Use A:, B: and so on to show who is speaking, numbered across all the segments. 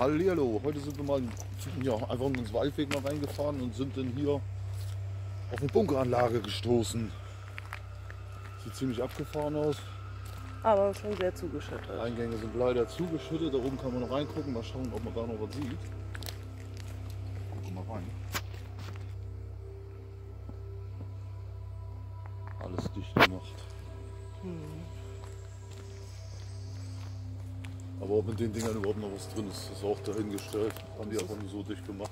A: Hallihallo, heute sind wir mal ja, einfach in uns Waldweg mal reingefahren und sind dann hier auf eine Bunkeranlage gestoßen. Sieht ziemlich abgefahren aus.
B: Aber schon sehr zugeschüttet.
A: Eingänge sind leider zugeschüttet, da oben kann man noch reingucken, mal schauen, ob man da noch was sieht. Gucken wir mal rein. Aber ob mit den Dingern überhaupt noch was drin ist, ist auch dahingestellt. Haben die einfach nur so dicht gemacht.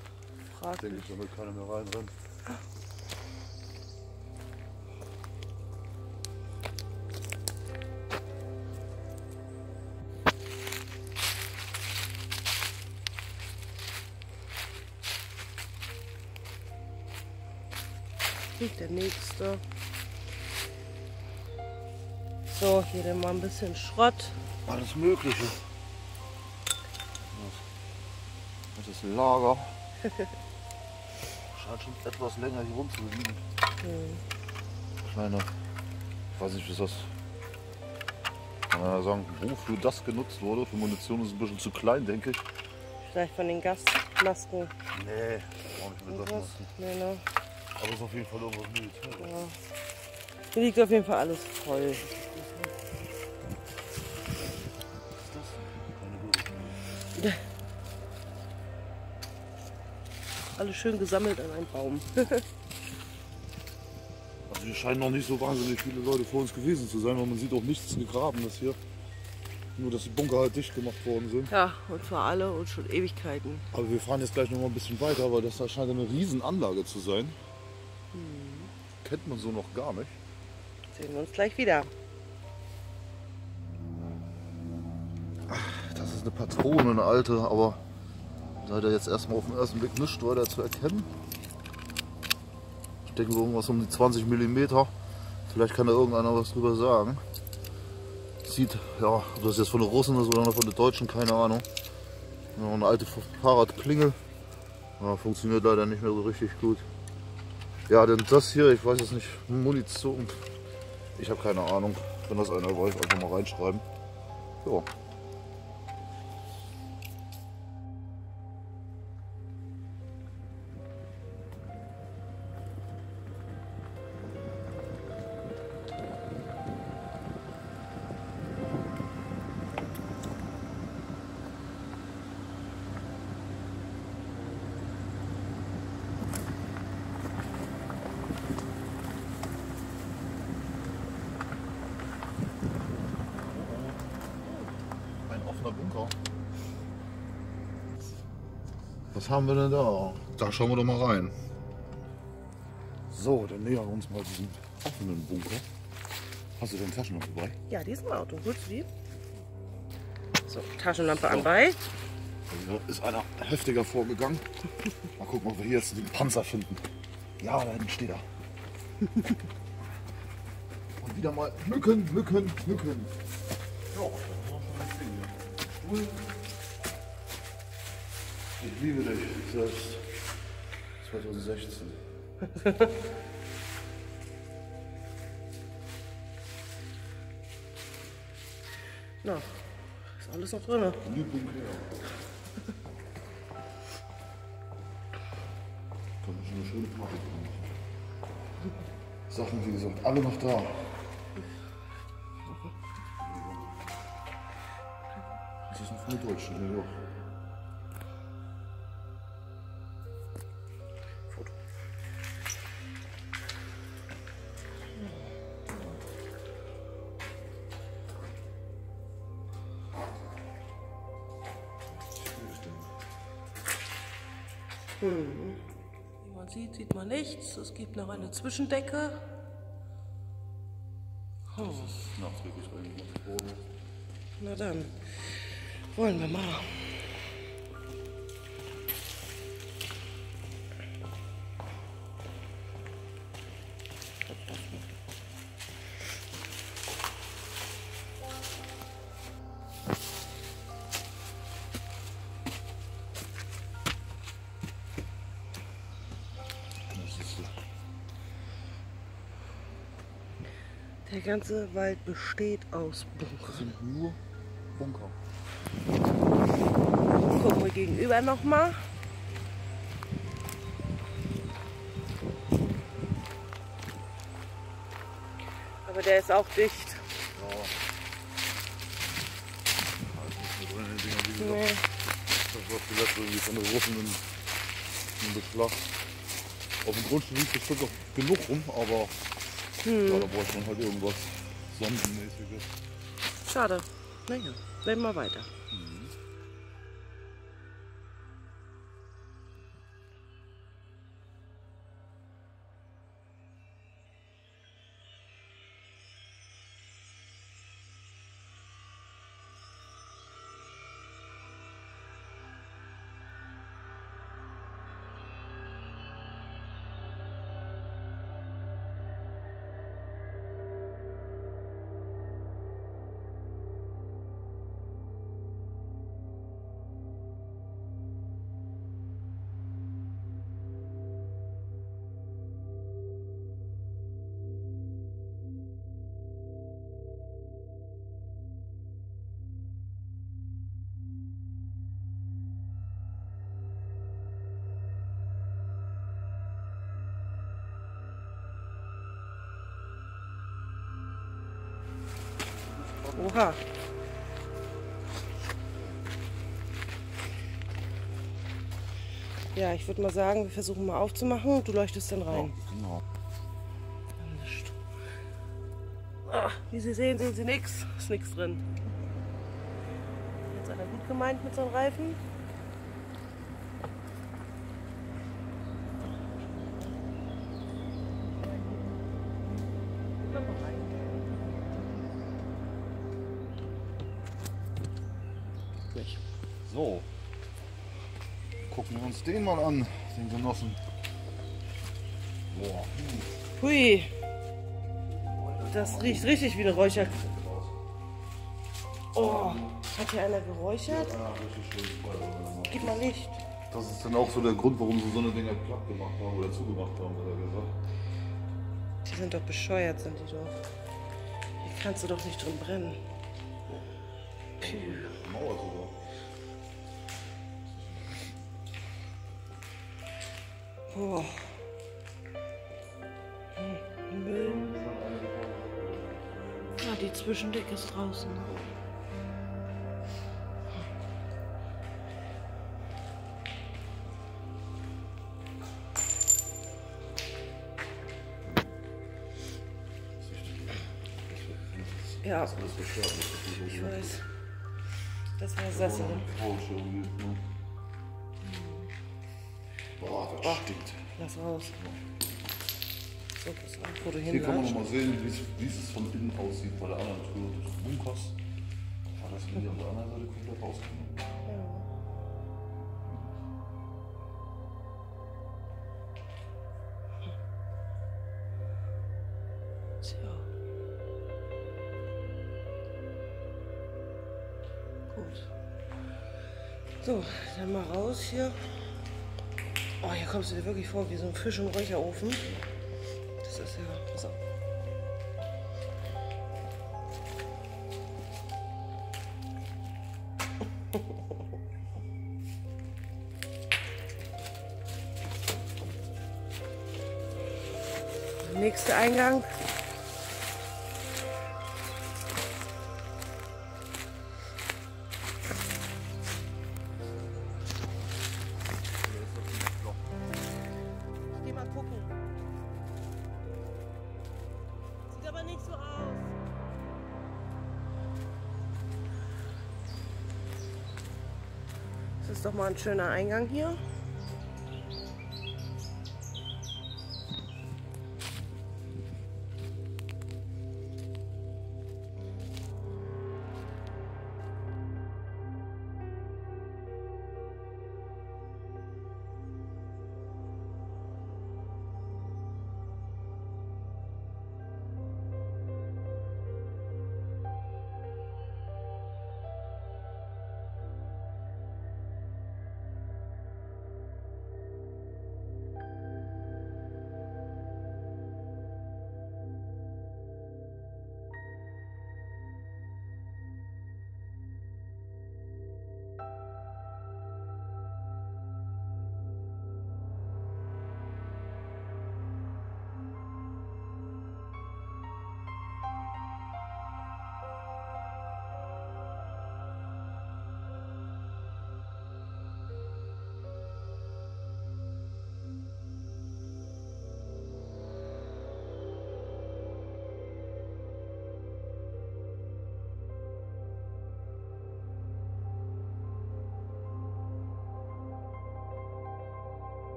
A: Denke
B: Fraglich.
A: ich, damit keiner mehr reinrennt.
B: Liegt der nächste. So, hier dann mal ein bisschen Schrott.
A: Alles Mögliche. Ein Lager. Scheint schon etwas länger hier rumzuliegen. Kleine, ich weiß nicht, was das. Kann man ja sagen, wofür das genutzt wurde. Für Munition ist es ein bisschen zu klein, denke ich.
B: Vielleicht von den Gasmasken.
A: Nee, auch nicht mit nutzen.
B: Nee, ne?
A: Aber es ist auf jeden Fall irgendwas Militär.
B: Hier liegt auf jeden Fall alles voll. Alles schön gesammelt an einem Baum.
A: Also hier scheinen noch nicht so wahnsinnig viele Leute vor uns gewesen zu sein, weil man sieht auch nichts gegrabenes hier. Nur, dass die Bunker halt dicht gemacht worden sind.
B: Ja, und zwar alle und schon Ewigkeiten.
A: Aber wir fahren jetzt gleich noch mal ein bisschen weiter, weil das da scheint eine Riesenanlage zu sein. Kennt man so noch gar nicht.
B: Sehen wir uns gleich wieder.
A: Das ist eine Patrone, eine alte, aber leider jetzt erstmal auf den ersten Blick nicht weiter zu erkennen. Ich denke irgendwas um die 20 mm. Vielleicht kann da irgendeiner was drüber sagen. Sieht, ja, ob das jetzt von den Russen ist oder von den Deutschen, keine Ahnung. Ja, eine alte Fahrradklingel. Ja, funktioniert leider nicht mehr so richtig gut. Ja, denn das hier, ich weiß es nicht, Munition. Ich habe keine Ahnung. Wenn das einer weiß, einfach mal reinschreiben. Ja. Was haben wir denn da? Da schauen wir doch mal rein. So, dann nähern wir uns mal diesem offenen Bunker. Hast du deine Taschen noch dabei?
B: Ja, die ist im Auto. Holst du die? So, Taschenlampe anbei.
A: Also ist einer heftiger vorgegangen. Mal gucken, ob wir hier jetzt den Panzer finden. Ja, da hinten steht er. Und wieder mal Mücken, Mücken, Mücken. Ja, das war schon ein Ding hier. Ich liebe dich, selbst 2016.
B: Na, ist alles noch drin.
A: Übung her. Kann schon eine schöne Party machen. Sachen, wie gesagt, alle noch da. Das ist ein den Deutschen, ja.
B: Wie man sieht, sieht man nichts. Es gibt noch eine Zwischendecke.
A: Nachträglich reingemacht worden.
B: Na dann, wollen wir mal. Der ganze Wald besteht aus
A: Das
B: Bunkern.
A: sind nur Bunker.
B: gucken wir gegenüber nochmal. Aber der ist auch dicht.
A: Ja.
B: Nee.
A: Das war zuletzt irgendwie von den Russen in, in Beschlag. Auf dem Grundstück liegt bestimmt noch genug rum, aber ja, da bräuchte man halt irgendwas Sondenmäßiges.
B: Schade. Naja, sehen wir weiter. Oha. Ja, ich würde mal sagen, wir versuchen mal aufzumachen. Du leuchtest dann rein.
A: Genau.
B: Ah, wie Sie sehen, sehen Sie nichts. Ist nichts drin. Jetzt einer gut gemeint mit so einem Reifen. Komm mal rein.
A: So. Gucken wir uns den mal an, den Genossen. Boah.
B: Hui. Das riecht richtig wie eine Räucher. Oh, hat hier einer geräuchert? Gib mal Licht.
A: Das ist dann auch so der Grund, warum sie so eine Dinger platt gemacht haben oder zugemacht haben, hat er gesagt.
B: Die sind doch bescheuert, sind die doch. Hier kannst du doch nicht drin brennen. Puh. Hm, Müll. Ja, die Zwischendecke ist draußen. Ja, ich weiß. Das war Sessel.
A: Das stinkt.
B: Lass raus. So, auf, wo du
A: Hier kann man
B: hinläufst.
A: noch mal sehen, wie es- von innen aussieht bei der anderen Tür des Bunkers. War das hier an der anderen Seite komplett rausgenommen?
B: Gut. So, dann mal raus hier. Oh, hier kommst du dir wirklich vor wie so ein Fisch im Räucherofen. Das ist ja. Auf. Nächster Eingang. Das ist doch mal ein schöner Eingang hier.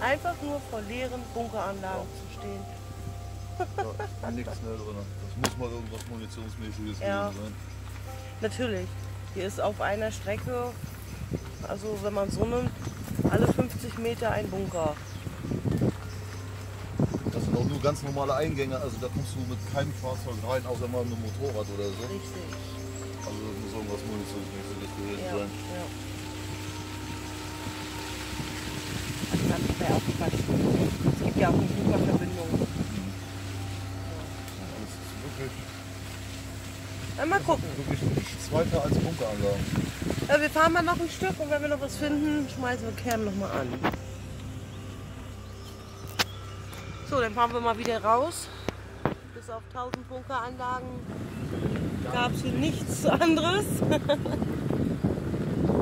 B: Einfach nur vor leeren Bunkeranlagen zu stehen.
A: Ja, nichts mehr drin. Das muss mal irgendwas Munitionsmäßiges
B: Ja.
A: sein.
B: Natürlich. Hier ist auf einer Strecke, also wenn man so nimmt, alle 50 Meter ein Bunker.
A: Das sind auch nur ganz normale Eingänge, also da kommst du mit keinem Fahrzeug rein, außer mal mit einem Motorrad oder so.
B: Richtig.
A: Also das muss irgendwas Munitionsmäßiges gewesen
B: Ja,
A: sein.
B: ja. Also auch Quatsch. Es gibt ja auch eine Bunkerverbindung.
A: Das ist wirklich,
B: Na, mal gucken.
A: wirklich nichts weiter als Bunkeranlagen.
B: Ja, wir fahren mal noch ein Stück und wenn wir noch was finden, schmeißen wir Kern noch mal an. So, dann fahren wir mal wieder raus. Bis auf 1000 Bunkeranlagen gab es hier nichts anderes.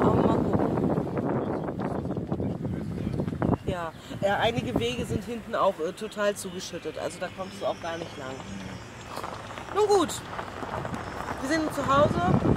B: Aber mal gucken. Ja, ja, einige Wege sind hinten auch äh, total zugeschüttet. Also da kommst du auch gar nicht lang. Nun gut, wir sind zu Hause.